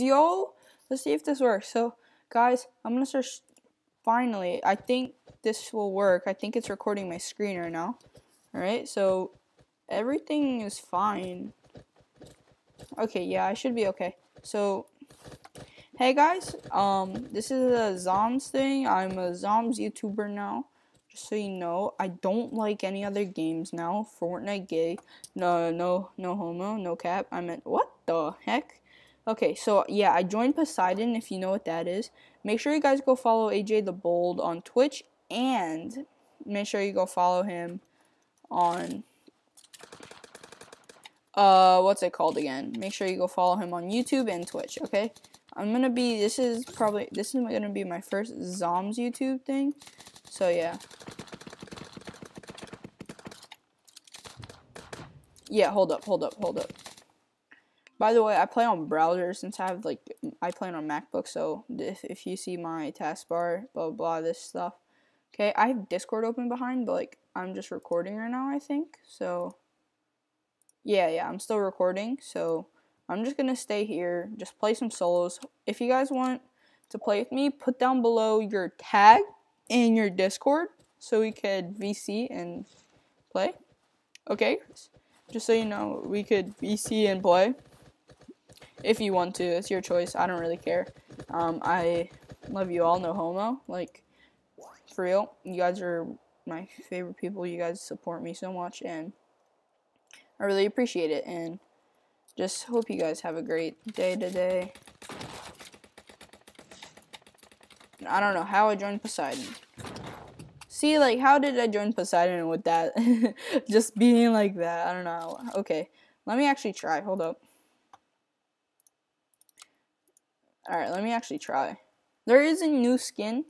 Yo. Let's see if this works. So, guys, I'm gonna search. Finally, I think this will work. I think it's recording my screen right now. All right, so everything is fine. Okay, yeah, I should be okay. So, hey guys, um, this is a Zombs thing. I'm a Zombs YouTuber now. Just so you know, I don't like any other games now. Fortnite gay. No, no, no homo, no cap. I meant, what the heck? Okay, so yeah, I joined Poseidon if you know what that is. Make sure you guys go follow AJ the Bold on Twitch and make sure you go follow him on uh what's it called again? Make sure you go follow him on YouTube and Twitch, okay? I'm gonna be this is probably this is gonna be my first Zombs YouTube thing. So yeah. Yeah, hold up, hold up, hold up. By the way, I play on browser since I have like I play on MacBook, so if if you see my taskbar, blah blah, blah this stuff. Okay, I have Discord open behind, but like I'm just recording right now, I think. So yeah, yeah, I'm still recording, so I'm just gonna stay here, just play some solos. If you guys want to play with me, put down below your tag in your Discord so we could VC and play. Okay, just so you know, we could VC and play if you want to. It's your choice. I don't really care. Um, I love you all, no homo. Like, for real, you guys are my favorite people. You guys support me so much, and I really appreciate it. And just hope you guys have a great day today. I don't know how I joined Poseidon. See, like, how did I join Poseidon with that? just being like that. I don't know. Okay, let me actually try. Hold up. Alright, let me actually try. There is a new skin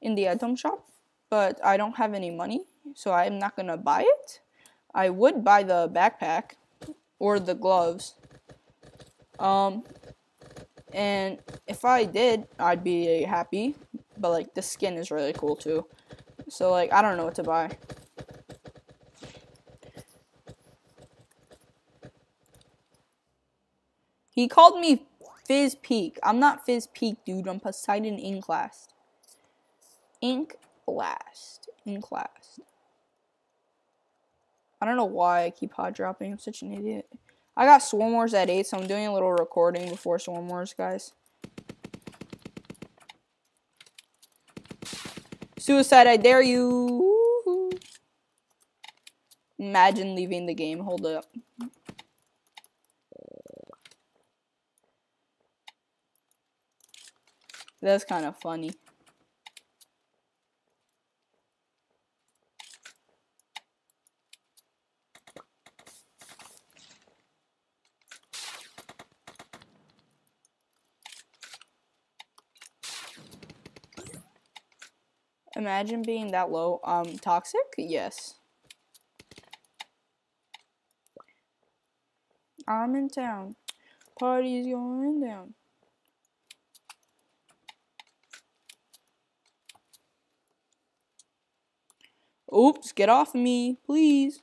in the item shop, but I don't have any money, so I'm not gonna buy it. I would buy the backpack or the gloves. Um, and if I did, I'd be happy. But like the skin is really cool too. So like I don't know what to buy. He called me Fizz Peak. I'm not Fizz Peak, dude. I'm Poseidon Ink Last. Ink Last. Ink. I don't know why I keep hot dropping. I'm such an idiot. I got Swarm Wars at 8, so I'm doing a little recording before Swarm Wars, guys. Suicide, I dare you. Imagine leaving the game. Hold up. That's kind of funny. Imagine being that low. Um, toxic? Yes. I'm in town. Party's going down. Oops, get off of me, please.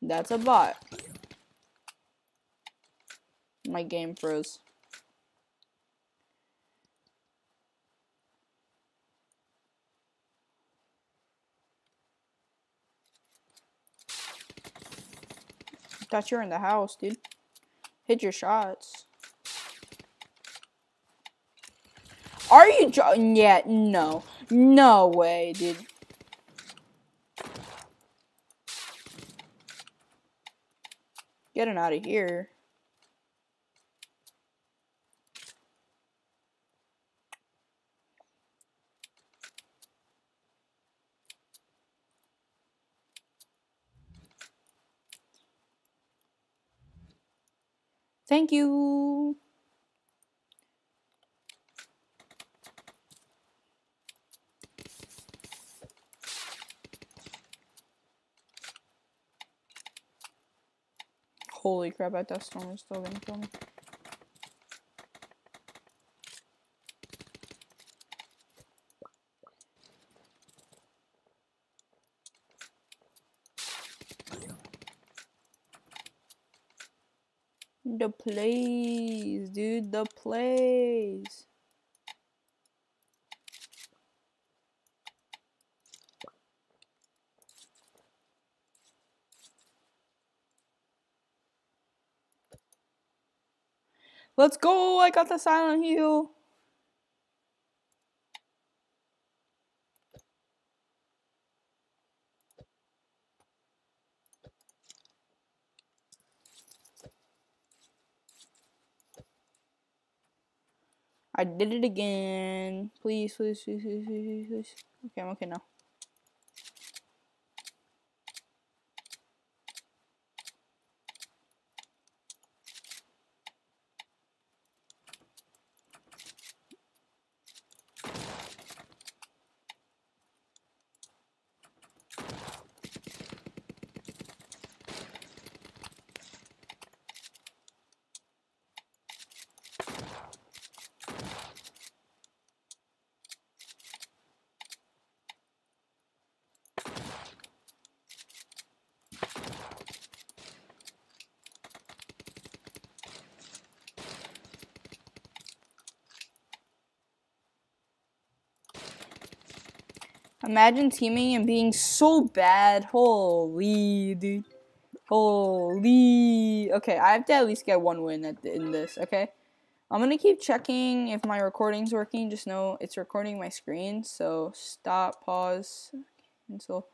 That's a bot. My game froze. Thought you were in the house, dude. Hit your shots. Are you joking? Yeah, no. No way, dude. Getting out of here. Thank you. Holy crap, that dust storm is still gonna kill me. The plays, dude, the plays. Let's go! I got the silent heal. I did it again. Please, please, please, please, please, please. Okay, I'm okay now. Imagine teaming and being so bad. Holy, dude. Holy. Okay, I have to at least get one win at the, in this, okay? I'm going to keep checking if my recording's working. Just know it's recording my screen. So stop, pause, cancel.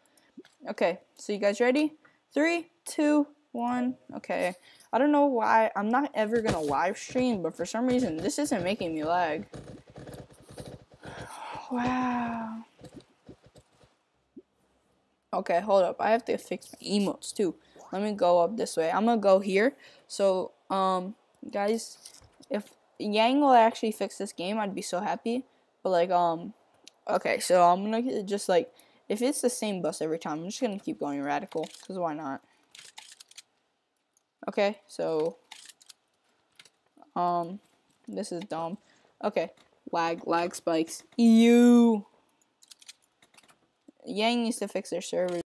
Okay, so you guys ready? Three, two, one. Okay. I don't know why. I'm not ever going to live stream, but for some reason, this isn't making me lag. Wow. Okay, hold up. I have to fix my emotes too. Let me go up this way. I'm gonna go here. So, um, guys, if Yang will actually fix this game, I'd be so happy. But like, um, okay, so I'm gonna just like, if it's the same bus every time, I'm just gonna keep going radical. Cause why not? Okay, so, um, this is dumb. Okay, lag, lag spikes. You. Yang needs to fix their servers.